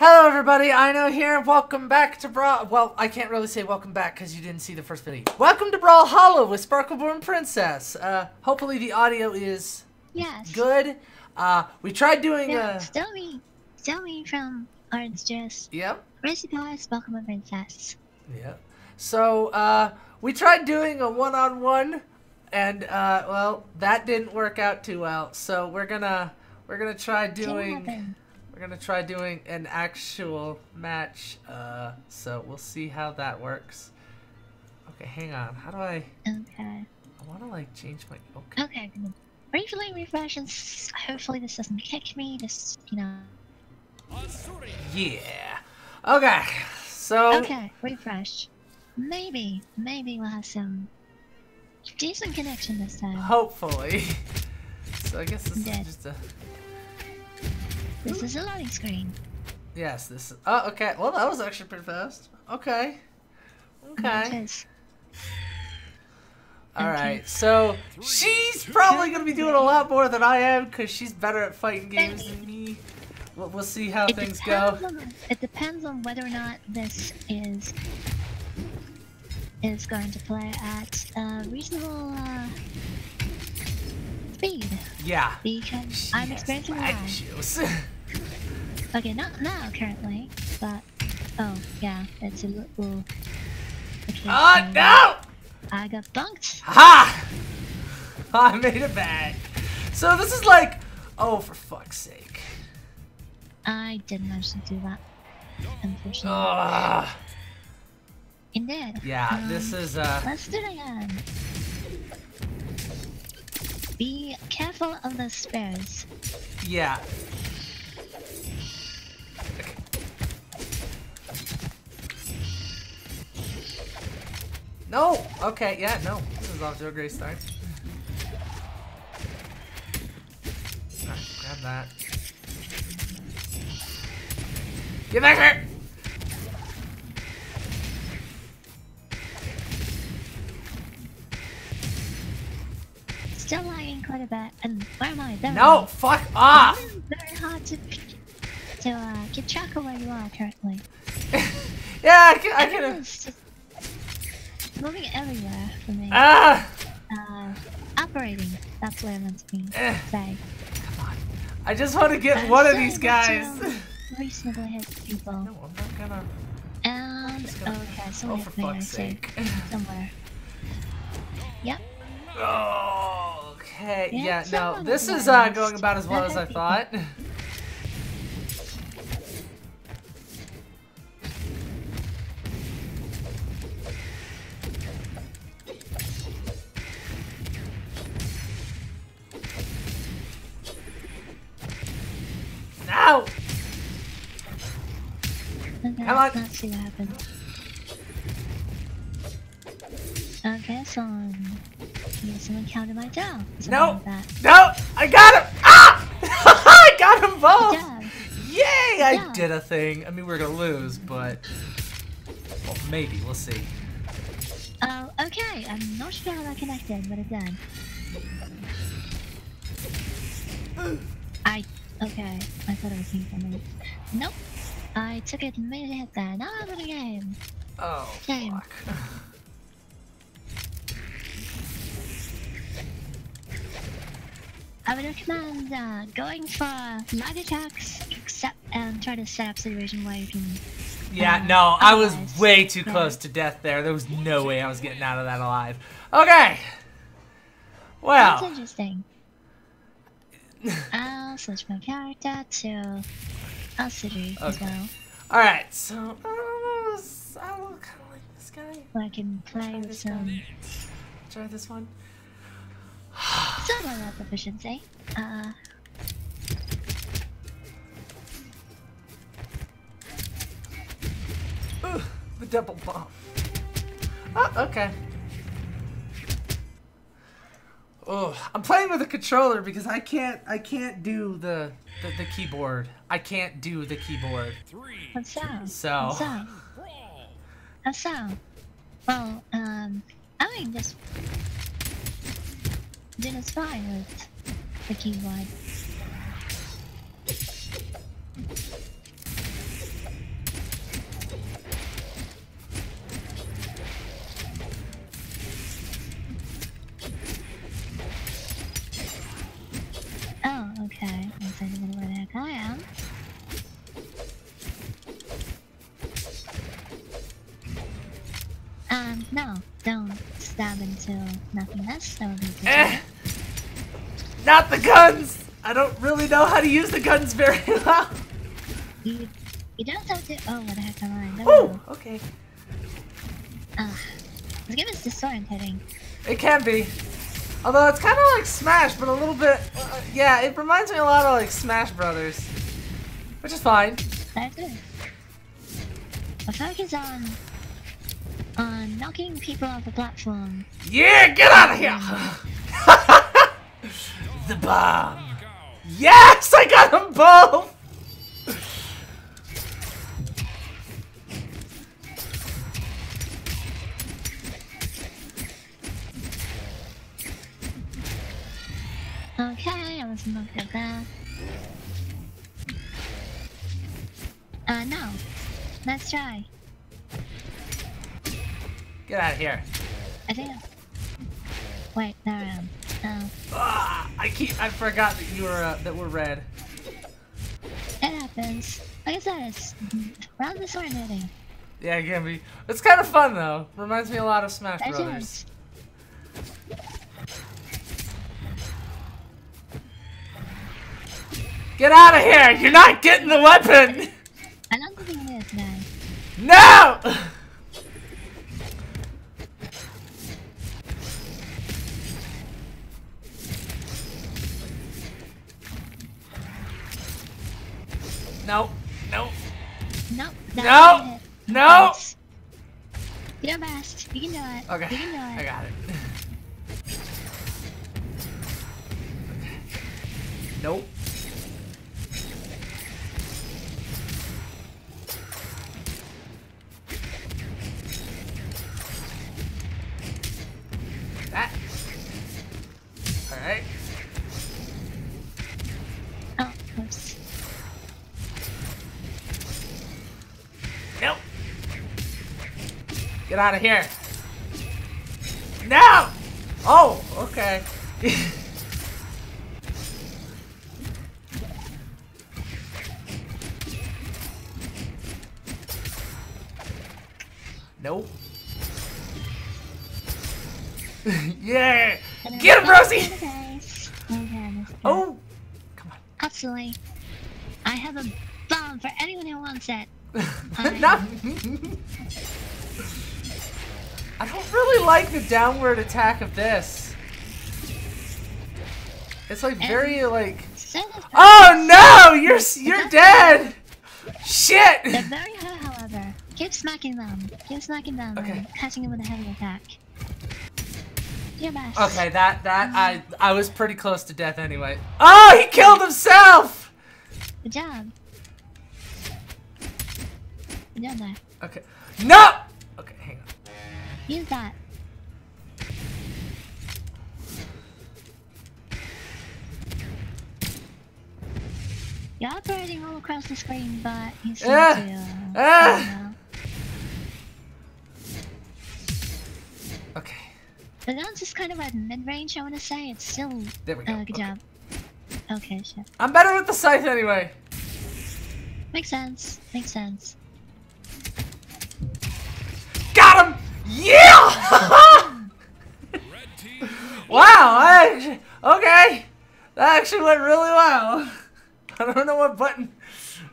Hello, everybody. I know here. Welcome back to Brawl. Well, I can't really say welcome back because you didn't see the first video. Welcome to Brawlhalla with Sparkleborn Princess. Uh, hopefully the audio is Yes. good. Uh, we tried doing Yeah, a. Still me from Orange Juice. Yep. Recipe Pokemon Princess. Yep. So, uh, we tried doing a one-on-one, and uh, well, that didn't work out too well. So we're gonna we're gonna try doing. We're gonna try doing an actual match, uh, so we'll see how that works. Okay, hang on. How do I? Okay. I want to like change my. Okay. Okay. Briefly refresh and hopefully this doesn't kick me. Just you know. Yeah. Okay. So. Okay. Refresh. Maybe. Maybe we'll have some decent connection this time. Hopefully. So I guess this Dead. is just a. This is a loading screen. Yes. This. Is, oh, okay. Well, that was actually pretty fast. Okay. Okay. is. All Okay. right. So she's probably gonna be doing a lot more than I am because she's better at fighting games than me. We'll, we'll see how It things go. on it depends on whether or not this is is going to play at a reasonable uh, speed Yeah. because She I'm experiencing lag issues. Okay, not now currently, but oh yeah, it's a little. Okay, oh so no! I got bunked. Ha! I made it back. So this is like, oh, for fuck's sake. I didn't to do that, unfortunately. Ugh. Indeed. Yeah, Um, this is uh. Let's do it again. Careful of the spares. Yeah. No. Okay. Yeah. No. This is off to a great start. Alright, grab that. Get back here! Still lagging quite a bit. And where am I? There No. I Fuck off. Very hard to to uh, keep track of where you are currently. yeah. I can. I can. Just moving everywhere for me. Ah. Uh, operating. That's what I meant to mean. Eh. Say. I just want to get I'm one of these guys. um, Reasonably hit people. no, I'm not gonna. And just gonna- okay, Oh, for hit me. I fuck's sake. somewhere. Yep. Oh, okay. Yeah, no, this is uh, going about as well as I thought. Okay, Come on. let's see what happens. Okay, someone. Someone counted my down. No! That. No! I got him! Ah! I got Good both! job. Yay! I Yeah. did a thing. I mean, we're gonna lose, but. Well, maybe. We'll see. Oh, okay. I'm not sure how that connected, but it did. I. Okay. I thought it was for a. Nope. I took it and made it hit there. Now I'm in the game. Oh, Shame. fuck. I would recommend uh, going for lag attacks, except and try to set up situation where you can. Yeah, Uh, no, I was way too yeah. close to death there. There was no way I was getting out of that alive. Okay. Well. That's interesting. I'll switch my character to Alcide as Okay. well, all right. So I don't know. kind of like this guy. I can play with some. Try this one. some of that efficiency. Uh, Ooh, the double bomb. Oh, okay. Oh, I'm playing with a controller because I can't. I can't do the the, the keyboard. I can't do the keyboard. So. What's that? What's that? Well, um, I mean, just then it's fine with the. Oh, okay. I was wondering where the heck I am. Um, no, don't stab until nothing else. That would be eh. Not the guns! I don't really know how to use the guns very well. You, you don't have to. Oh, what the heck am I? No, Oh, okay. Uh, this game is disorientating. It can be. Although it's kind of like Smash, but a little bit. Uh, yeah, it reminds me a lot of like Smash Brothers, which is fine. That's good. The focus on on knocking people off the platform. Yeah, get out of here! The bomb. Yes, I got them both. Okay, I wasn't looking at that. Uh, no. Let's try. Get out of here. I think. Wait, there I am. No, Ah, I keep. I forgot that you were uh, that we're red. it happens. Like I said, it's rather disorientating. Yeah, it can be. It's kind of fun though. Reminds me a lot of Smash It Brothers. is. Get out of here! You're not getting the weapon! I'm not think man. guys. No! No, no, Nope. No! That's not no! Thanks. Do your best. You can do it. Okay, You can do it. I got it. Nope. Get out of here. No! Oh, okay. nope. yeah! Get him, Rosie! Okay. Oh! Come Absolutely. I have a bomb for anyone who wants it. on. Not I don't really like the downward attack of this. It's like very like. Oh no! You're you're dead. Shit! They're very however. Keep smacking them. Keep smacking them Okay. and catching them with a heavy attack. Your best. Okay, that that I I was pretty close to death anyway. Oh, he killed himself. Good job. Good job there. Okay. No. Okay, hang on. Use that. You're operating all across the screen, but you seem Ah! to. Uh, Ah! I don't know. Okay. The gun's just kind of at mid-range, I want to say. It's still. There we go. Uh, good Okay. job. Okay, sure. I'm better with the scythe anyway. Makes sense. Makes sense. Yeah! wow, I actually, okay. That actually went really well. I don't know what button.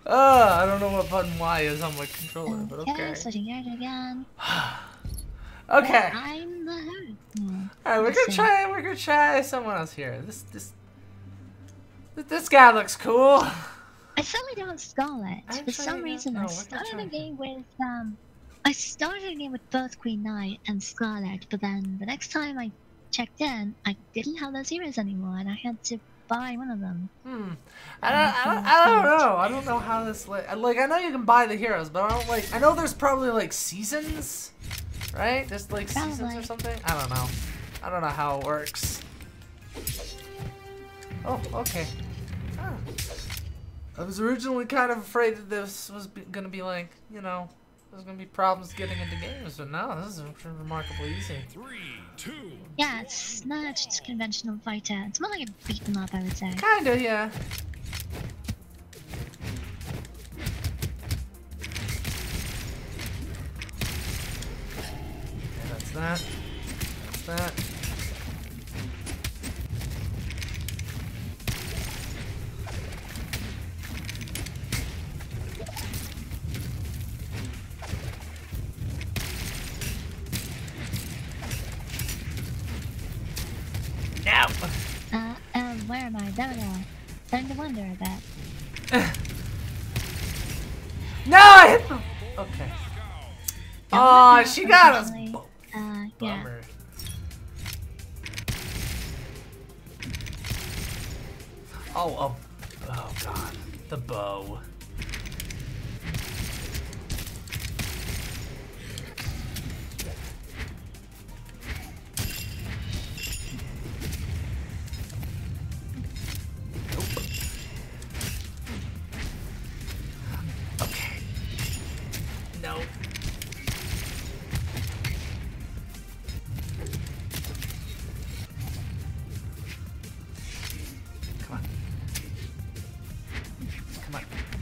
Uh, I don't know what button Y is on my controller, but Okay, okay. switching gears again. Okay. I'm the herd. Hmm. Alright, we're gonna try. We're gonna try someone else here. This this this guy looks cool. I certainly don't Scarlet. For some reason, no, I started try a game with um, I started a game with both Queen Nai and Scarlet, but then the next time I checked in, I didn't have those heroes anymore, and I had to buy one of them. Hmm. I don't. I don't. I don't know. I don't know how this like. Like I know you can buy the heroes, but I don't like. I know there's probably like seasons, right? There's like seasons or something. I don't know. I don't know how it works. Oh, okay. Ah. I was originally kind of afraid that this was gonna be like, you know, there's gonna be problems getting into games, but no, this is remarkably easy. Three, two, Yeah, it's not just conventional fighter. Uh, it's more like a beat 'em up, I would say. Kinda, yeah. Yeah, that's that. That's that. Wonder a bit. No, I hit the. Okay. Oh, she got us.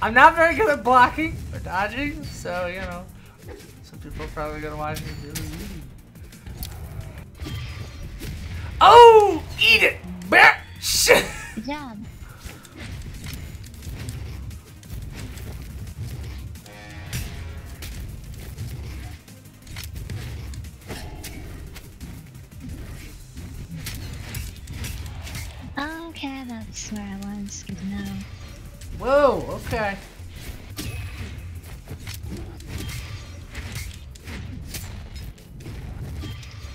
I'm not very good at blocking or dodging, so you know. Some people are probably gonna watch me really easy. Oh! Eat it! Shit! Good job. Okay, that's where I was. Good to. Whoa, okay.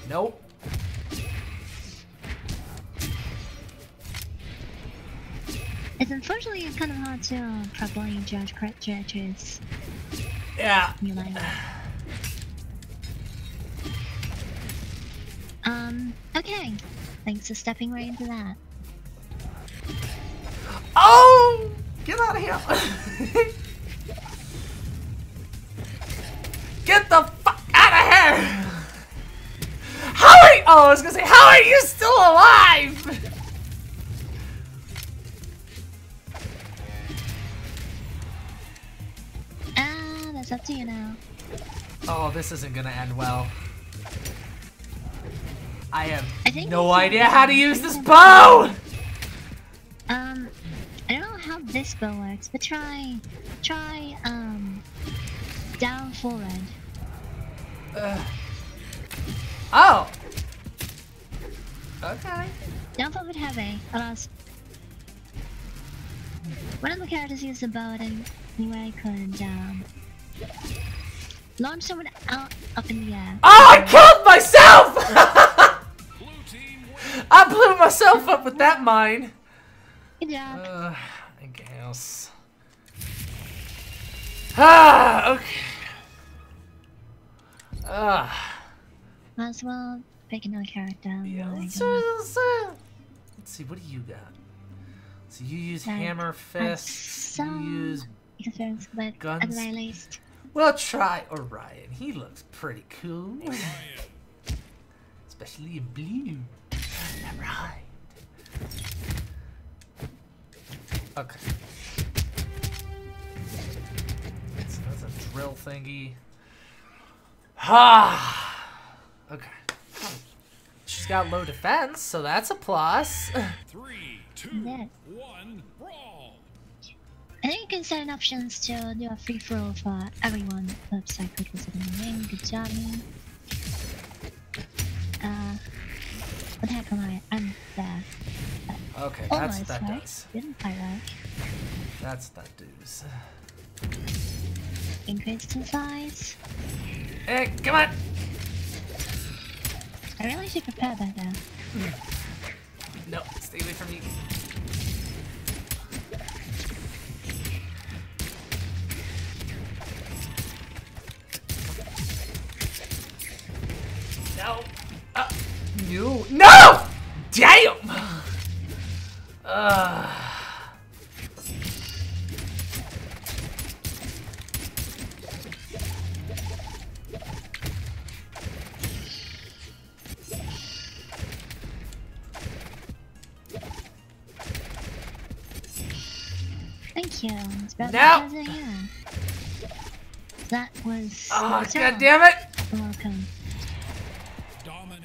Nope. It's unfortunately kind of hard to uh, properly judge correct judges. Yeah. You like Um, okay. Thanks for stepping right into that. Oh! Get out of here! Get the fuck out of here! How are you? Oh, I was gonna say, how are you still alive? Ah, that's up to you now. Oh, this isn't gonna end well. I have I think no idea how to use this bow! This bow works, but try, try, um, down forward. Uh, oh! Okay. Down forward heavy, allows one of the characters use the bow at any I could, um, launch someone out up in the air. Oh, I killed myself! I blew myself up with that mine. Good job. Uh, I guess. Ah, okay. Ah, Might as well pick another character. yeah, let's, uh, let's, let's see, what do you got? So you use Like, hammer fists, you some- use... Interference, but at the Guns. very least. Well, try Orion. He looks pretty cool. Especially in blue. Alright. Okay. Drill thingy. Ha! okay. She's got low defense, so that's a plus. Three, two, Yeah. one, brawl. I think you can set an options to do a free throw for everyone. I clicked this in the name. Good job. Uh, what the heck am I? I'm there. Okay, that's Almost, what that right? does. Didn't right. That's what that does. Increased in size. Hey, come on! I really should prepare better. No, stay away from me. No. Uh, no. No! Damn! Uh. You. It's about No. because of you. That was. Oh, so, god damn it! You're welcome.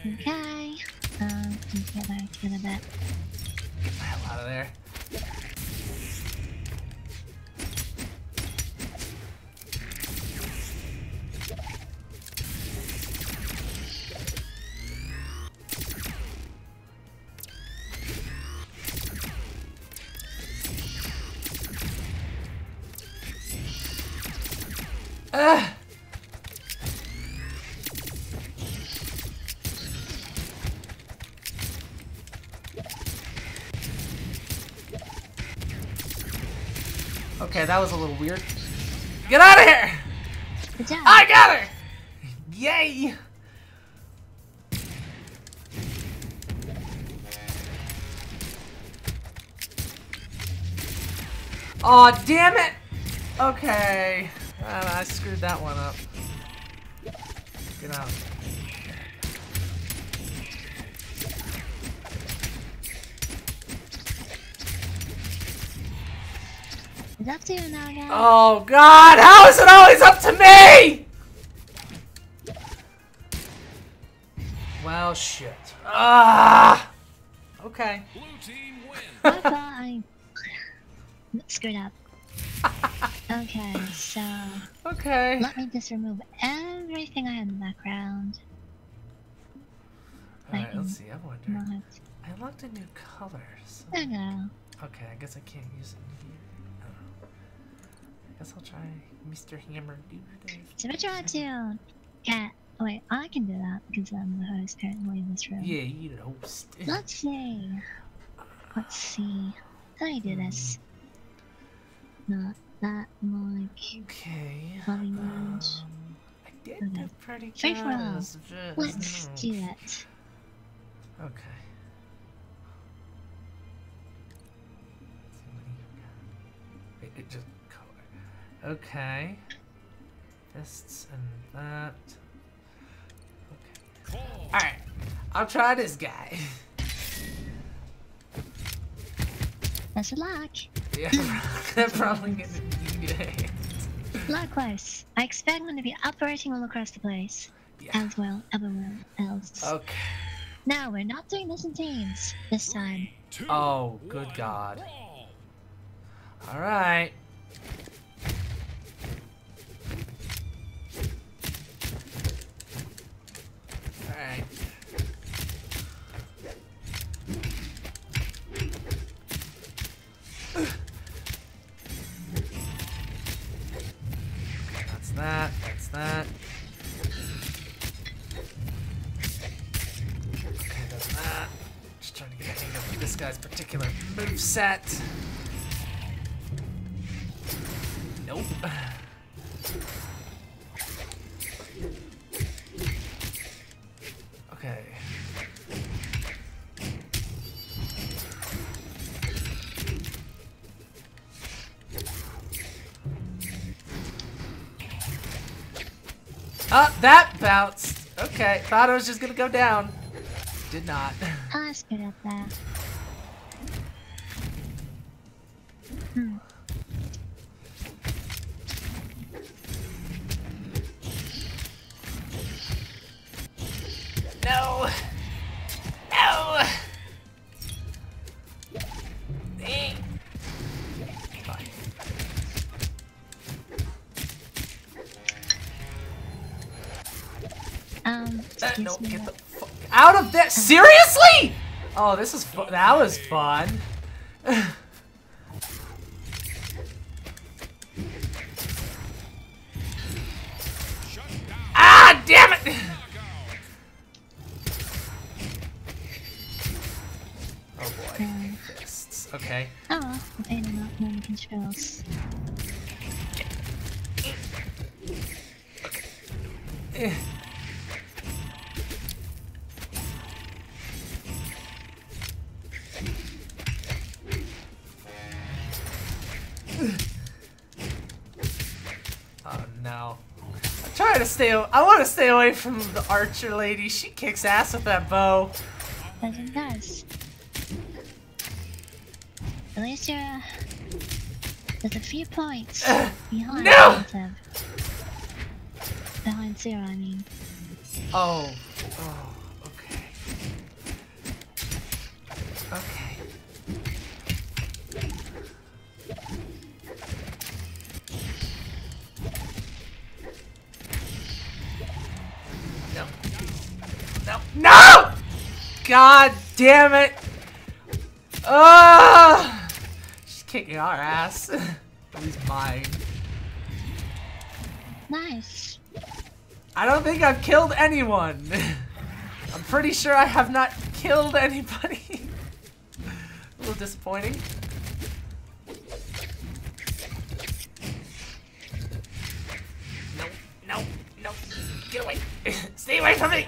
Okay. Um, get back to the bed. Get the hell out of there. Okay, that was a little weird. Get out of here! Good job. I got her! Yay! Aw, damn it! Okay. Ah, I screwed that one up. Get out. It's up to you now, guys. Oh god, how is it always up to me? Well, shit. Ah. Okay. Blue team win. I thought screwed up. Okay, so Okay. let me just remove everything I had in the background. Alright, let's see. I wonder. Not. I unlocked a new color. So... There you go. Okay, I guess I can't use it guess I'll try Mr. Hammer do Dude. So we try to get. Oh wait, I can do that because I'm the host currently in this room. Yeah, you the host. Let's see. Let's see. How do I do this? Not that much. Okay. Um, I did Okay. do pretty good. Free for all. Just- Let's no. do it. Okay. Let's see what do you got. Wait, it just. Okay. Fists and that. Okay. Alright. I'll try this guy. Best of luck. yeah, I'm probably gonna need it. Likewise, I expect them to be operating all across the place, Yeah. as well everywhere else. Okay. Now we're not doing this in teams this time. Two, Oh, good one, God. Alright. Okay, thought it was just gonna go down. Did not. I there. Hmm. No, get the fuck out of there. Seriously? Oh, this is that was fun. from the archer lady. She kicks ass with that bow. That it does. At least you're uh, there's a few points uh, behind no! Behind zero, I mean. Oh. Oh. Okay. Okay. No! God damn it! Ugh! She's kicking our ass. At least mine. Nice. I don't think I've killed anyone. I'm pretty sure I have not killed anybody. A little disappointing. No, no, no. Get away. Stay away from me.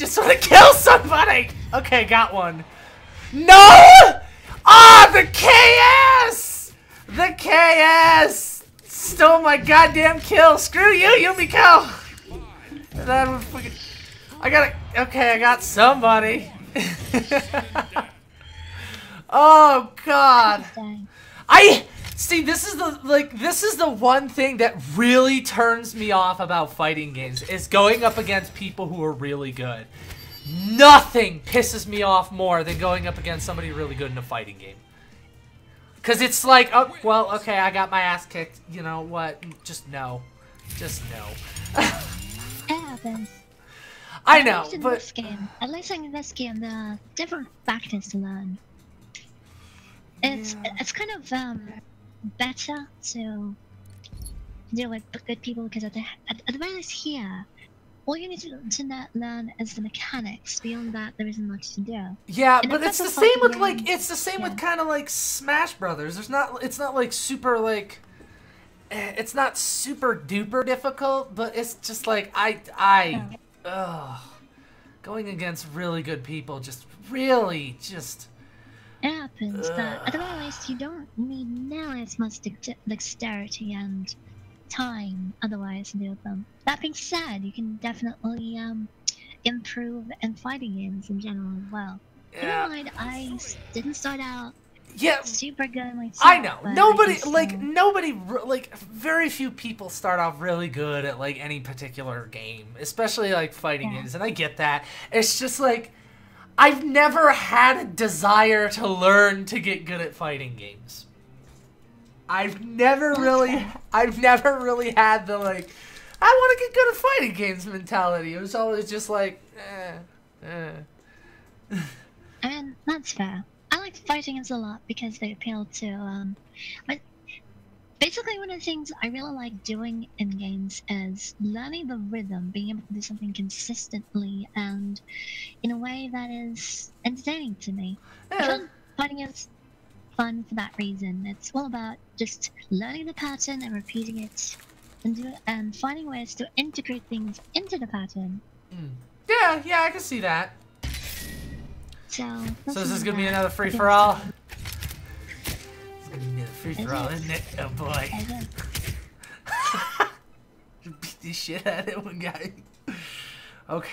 I just want to kill somebody! Okay, got one. No! Ah, the KS! The KS! Stole my goddamn kill! Screw you, Yumiko! That fucking... I got to Okay, I got somebody. oh, God. I see this is the like this is the one thing that really turns me off about fighting games is going up against people who are really good. Nothing pisses me off more than going up against somebody really good in a fighting game. Cause it's like, oh well, okay, I got my ass kicked. You know what? Just no, just no. It happens. I At know, least in but this game, at least in this game, there are different factors to learn. It's Yeah. it's kind of um better to deal with good people because at the at, at the very least here, all you need to, to learn is the mechanics. Beyond that, there isn't much to do. Yeah, In a but it's the same with like it's the same with kind of like Smash Brothers. There's not it's not like super like eh, it's not super duper difficult, but it's just like I I ugh going against really good people just really just It happens, but at the you don't need nearly as much dex- dexterity and time otherwise to deal with them. That being said, you can definitely um, improve in fighting games in general as well. Yeah mind, I didn't start out yeah. super good myself. I know. but I Nobody like uh, nobody like very few people start off really good at like any particular game, especially like fighting Yeah. games, and I get that. It's just like I've never had a desire to learn to get good at fighting games. I've never really. I've never really had the like I want to get good at fighting games mentality. It was always just like eh, eh. I mean, that's fair. I like fighting games a lot because they appeal to, um, basically one of the things I really like doing in games is learning the rhythm, being able to do something consistently and in a way that is entertaining to me. Yeah. fighting is fun for that reason. It's all about just learning the pattern and repeating it, and do and finding ways to integrate things into the pattern. Mm. Yeah, yeah, I can see that. So. So this is gonna be another free for all. Fun. It's gonna free for all, isn't it? Oh boy. I. Beat the shit out of one guy. Okay.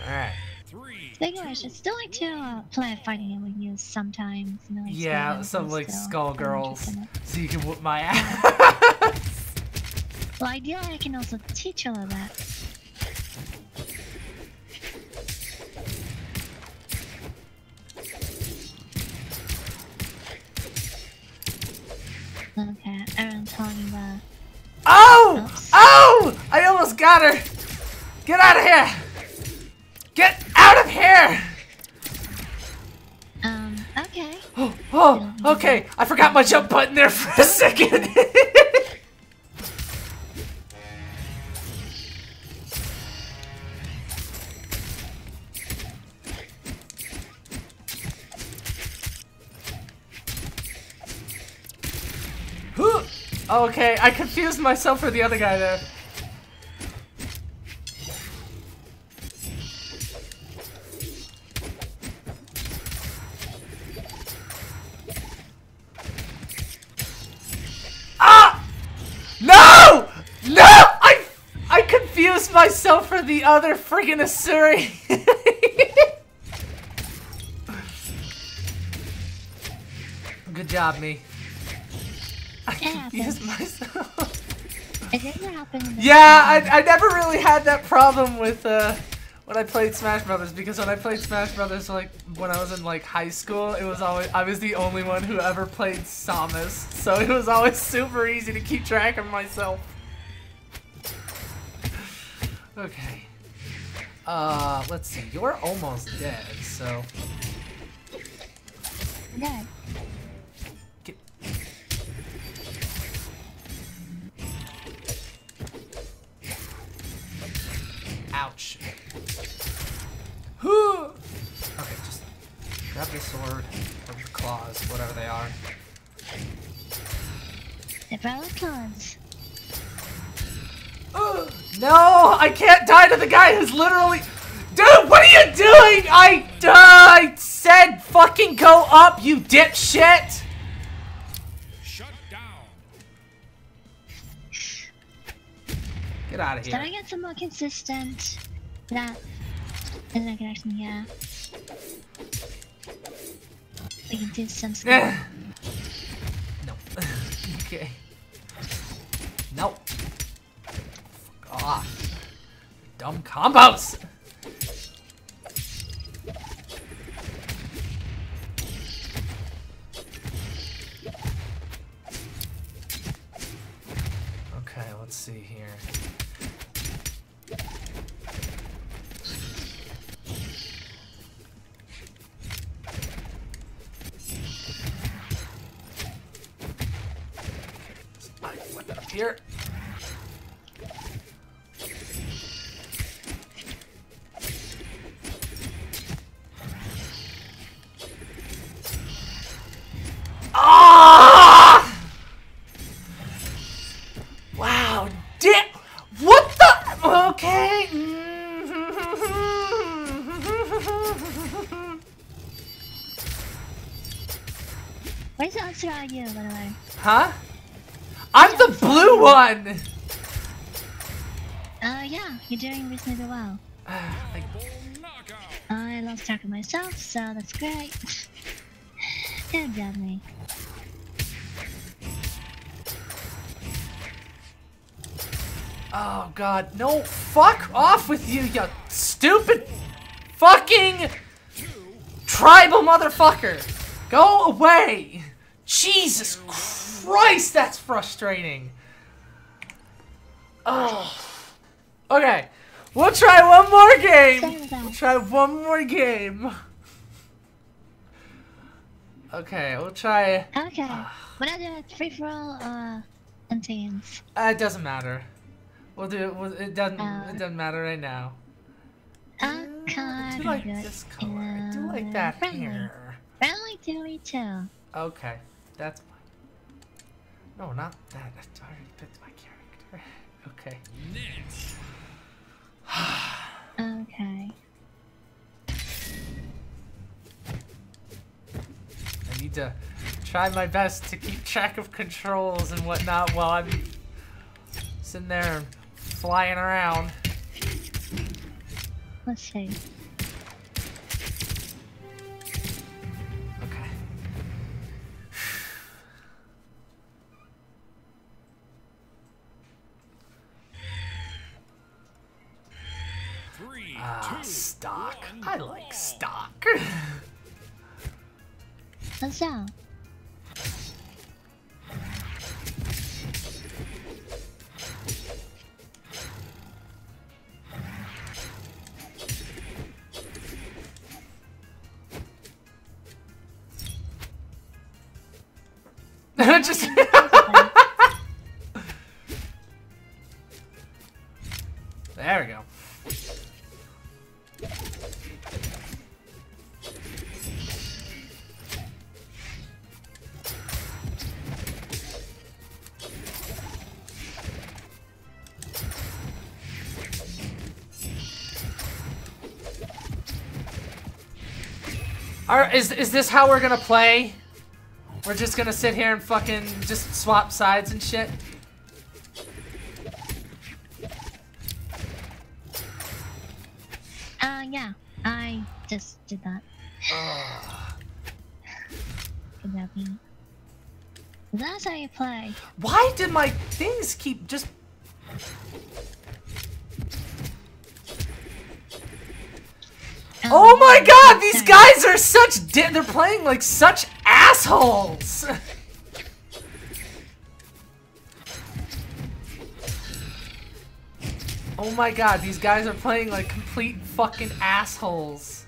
Alright. Three. Speaking of which, I'd still like to uh, play a fighting game with you sometimes. You know, like Yeah, Skullgirls some like still. Skullgirls. interested in it. So you can whoop my ass. Well, ideally, I can also teach all of that. Okay, Aaron's talking about. oh! Oops. Oh! I almost got her! Get out of here! Get out of here! Um, okay. Oh, oh, okay. I forgot my jump button there for a second. okay, I confused myself for the other guy there. Ah! No! No! I I confused myself for the other friggin' Asuri. Good job, me. I It confused happens. myself. It didn't happen. in the Yeah, I, I never really had that problem with uh when I played Smash Brothers because when I played Smash Brothers like when I was in like high school, it was always I was the only one who ever played Samus, so it was always super easy to keep track of myself. Okay. Uh, let's see. You're almost dead, so Good. Ouch. Whew. Okay, just grab the sword or the claws, whatever they are. The Pelicans. Ugh. No, I can't die to the guy who's literally. Dude, what are you doing? I, uh, I said fucking go up, you dipshit! Get out of Should I get some more consistent? That in that connection, yeah. We can do some stuff. Eh. no. okay. No. Fuck off. Dumb combos! Huh? I'm the blue one. Uh, yeah, you're doing reasonably well. I- lost track of myself, so that's great. Good job, me. Oh god, no, fuck off with you, you stupid fucking tribal motherfucker! Go away! Jesus Christ, that's frustrating. Oh. Okay, we'll try one more game. Sorry about that. We'll try one more game. Okay, we'll try. Okay. what are do it free for all or on teams? Uh, it doesn't matter. We'll do it. We'll, it doesn't. Uh, it doesn't matter right now. I I can't do like this color. I do like that friendly. hair. Friendly to me too. Okay, that's. No, not that. That already fits my character. Okay. Next. Okay. I need to try my best to keep track of controls and whatnot while I'm sitting there flying around. Let's see. There we go. Are, is is this how we're gonna play? We're just gonna sit here and fucking just swap sides and shit. Did that. Good job, me. That's how you play. Why did my things keep just... Oh, oh my god, these guys are such di- they're playing like such assholes. oh my god, these guys are playing like complete fucking assholes.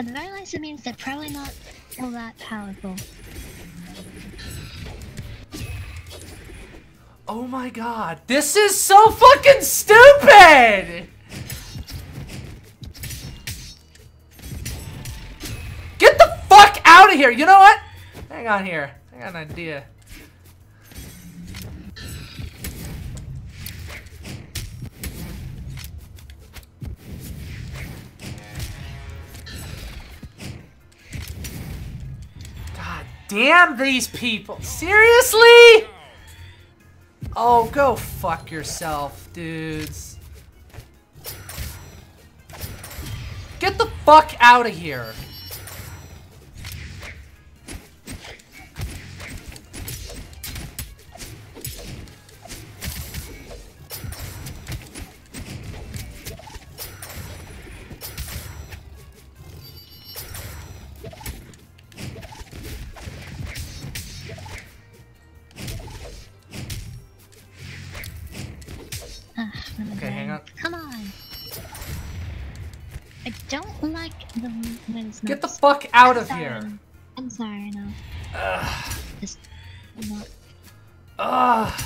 At the very least, it means they're probably not all that powerful. Oh my god, this is so fucking stupid! Get the fuck out of here! You know what? Hang on here. I got an idea. Damn these people. Seriously? Oh, go fuck yourself, dudes. Get the fuck out of here. Fuck out I'm of sorry. here. I'm sorry, no. Just I'm not. Ugh.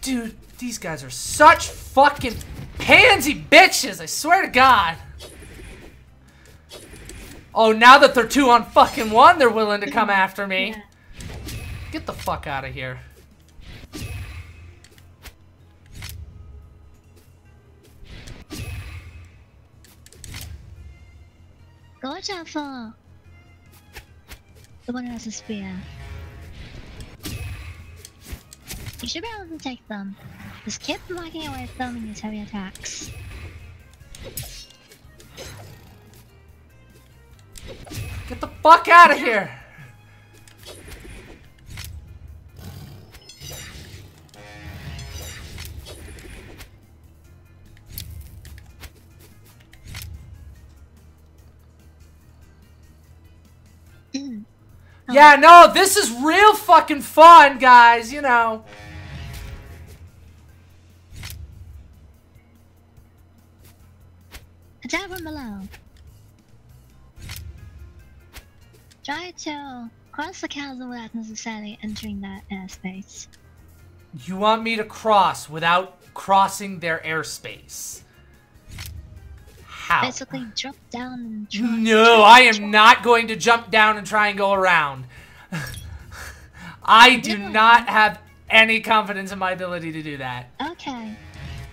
Dude, these guys are such fucking pansy bitches, I swear to God. Oh, now that they're two on fucking one, they're willing to come after me. Yeah. Get the fuck out of here. Watch out for the one who has a spear. You should be able to take them. Just keep walking away from them and use heavy attacks. Get the fuck out of here. Oh. Yeah, no, this is real fucking fun, guys, you know. Attack from below. Try to cross the chasm without necessarily entering that airspace. You want me to cross without crossing their airspace? How? Basically, drop down and try. No, I am not going to jump down and try and go around. I do No. not have any confidence in my ability to do that. Okay,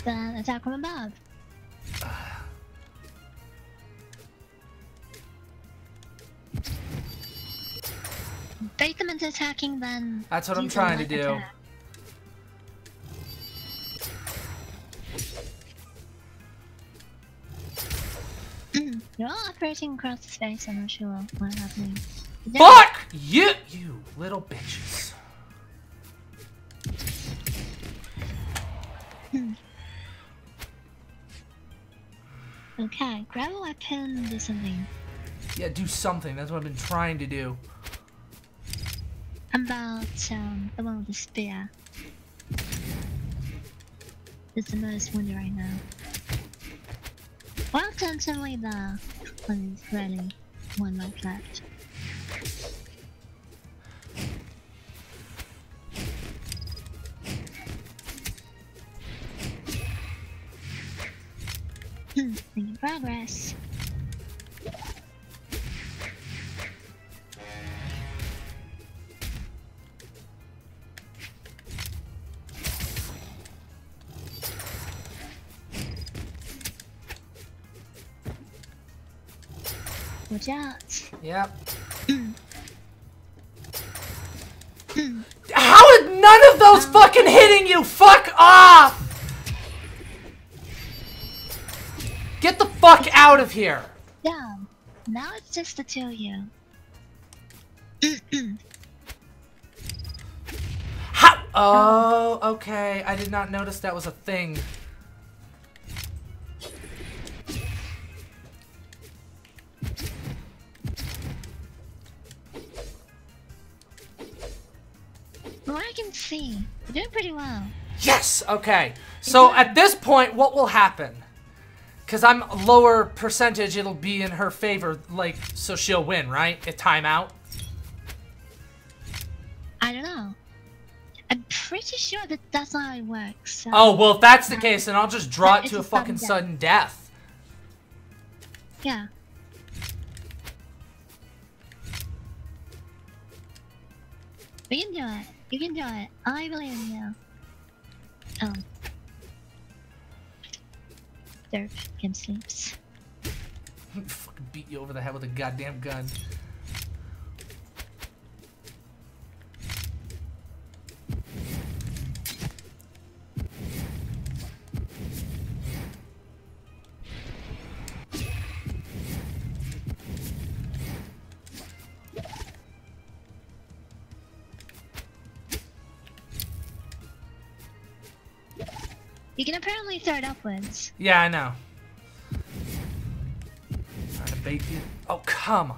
then attack from above. Bait them into attacking, then. That's what I'm trying to do. attack. You're all operating across the space. I'm not sure what's happening. Fuck you, you little bitches. Okay, grab a weapon, do something. Yeah, do something. That's what I've been trying to do. About um, the one with the spear? It's the most wounded right now. Well, alternatively, the one is really one life left. Hmm, making progress. Watch out. Yep. Mm. How is none of those fucking hitting you? Fuck off! Get the fuck out of here! Yeah. Now it's just the two of you. How? Um. Oh, okay. I did not notice that was a thing. You're doing pretty well. Yes! Okay. So at this point, what will happen? Because I'm lower percentage, it'll be in her favor, like, so she'll win, right? A timeout? I don't know. I'm pretty sure that that's not how it works. So Oh, well, if that's the case, then I'll just draw it to a a sudden fucking death. sudden death. Yeah. We can do it. You can do it. I believe in you. Oh. Derp, Kim sleeps. fucking beat you over the head with a goddamn gun. Can apparently throw it upwards. Yeah, I know. Trying to bait you. Oh, come on.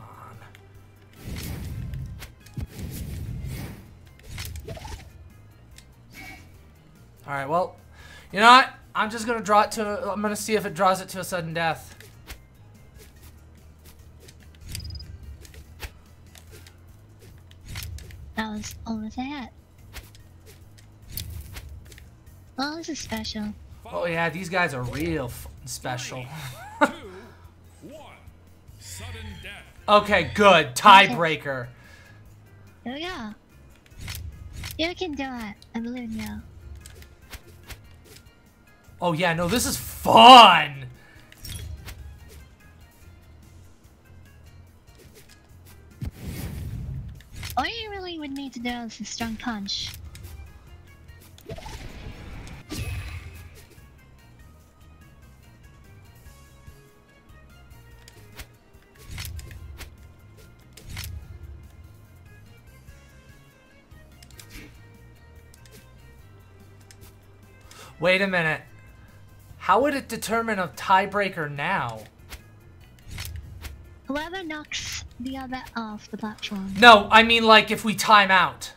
Alright, well, you know what? I'm just gonna draw it to. I'm gonna see if it draws it to a sudden death. That was almost a hit. Well, this is special. Oh yeah, these guys are real fucking special. Two, one. Sudden death. okay, good. Tiebreaker. Here we go. You can do it. I believe in you. Oh yeah, no, this is fun. All you really would need to do is a strong punch. Wait a minute. How would it determine a tiebreaker now? Whoever knocks the other off the platform. No, I mean like if we time out.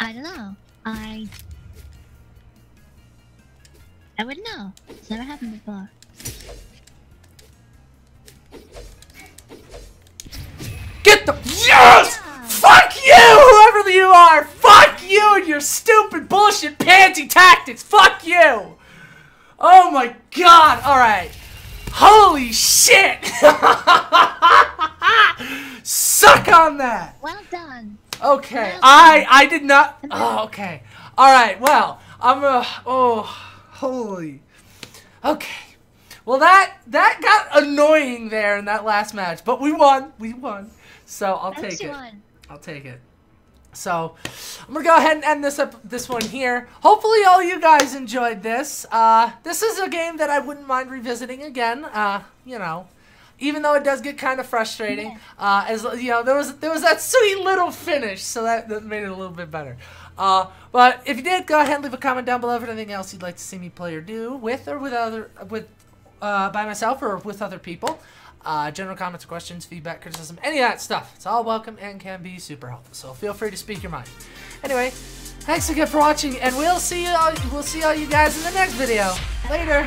I don't know. I. I wouldn't know. It's never happened before. Get the yes! Fuck you, whoever you are. Fuck you and your stupid bullshit pansy tactics. Fuck you. Oh my god. All right. Holy shit. Suck on that. Well done. Okay, Well I I did not. Oh, okay. All right. Well, I'm a. Oh, holy. Okay. Well, that that got annoying there in that last match, but we won. We won. So I'll take it. one. I'll take it. So I'm gonna go ahead and end this up this one here. Hopefully all you guys enjoyed this. Uh, this is a game that I wouldn't mind revisiting again. Uh, you know, even though it does get kind of frustrating. Yeah. Uh, as you know, there was there was that sweet little finish, so that, that made it a little bit better. Uh, but if you did, go ahead and leave a comment down below for anything else you'd like to see me play or do with or with other with uh, by myself or with other people. Uh, general comments, questions, feedback, criticism, any of that stuff. It's all welcome and can be super helpful. So feel free to speak your mind. Anyway, thanks again for watching, and we'll see you. All, we'll see all you guys in the next video. Later.